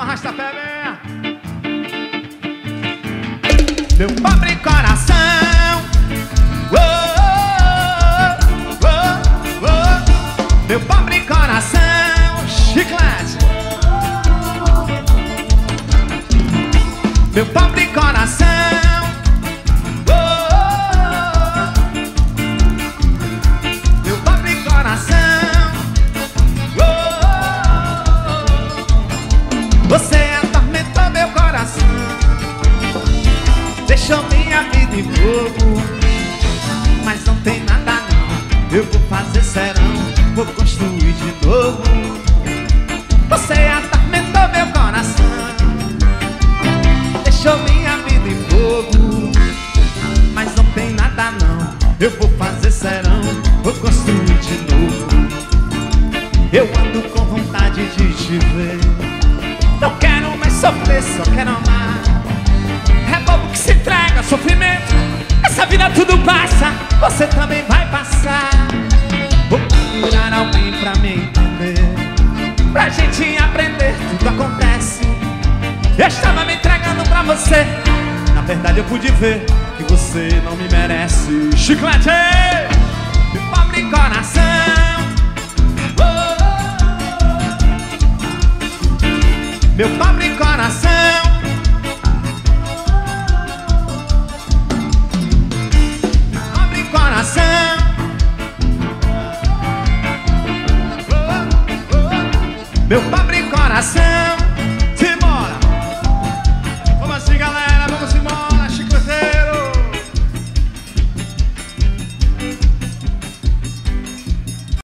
arrasta pé, vem. Meu pobre coração. Oh, oh, oh. Meu pobre coração. Chiclete. Meu pobre coração. Você atormentou meu coração. Deixou minha vida em fogo. Mas não tem nada não. Eu vou fazer serão. Vou construir de novo. Você atormentou meu coração. Deixou minha vida em fogo. Mas não tem nada não. Eu vou fazer serão. Vou construir de novo sofrer, só quero amar. É bobo que se entrega sofrimento Essa vida tudo passa Você também vai passar. Vou procurar alguém pra me entender Pra gente aprender Tudo acontece. Eu estava me entregando pra você Na verdade eu pude ver Que você não me merece. Chiclete! Meu pobre coração. Abre coração. Meu pobre coração